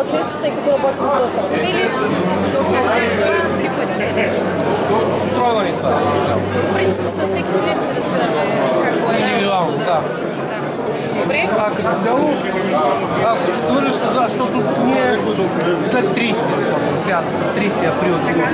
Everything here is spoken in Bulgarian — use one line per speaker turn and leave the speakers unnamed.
по-често, тъй като работим с доста. Или? Значи, това е три пъти седмично.
Устроено ли това?
В принцип, с всеки клиент се разбираме какво е.
Индивидуално, да.
Добре.
А като цяло, ако се свържеш с вас, защото ние след 30 започваме сега, 30 април. Така.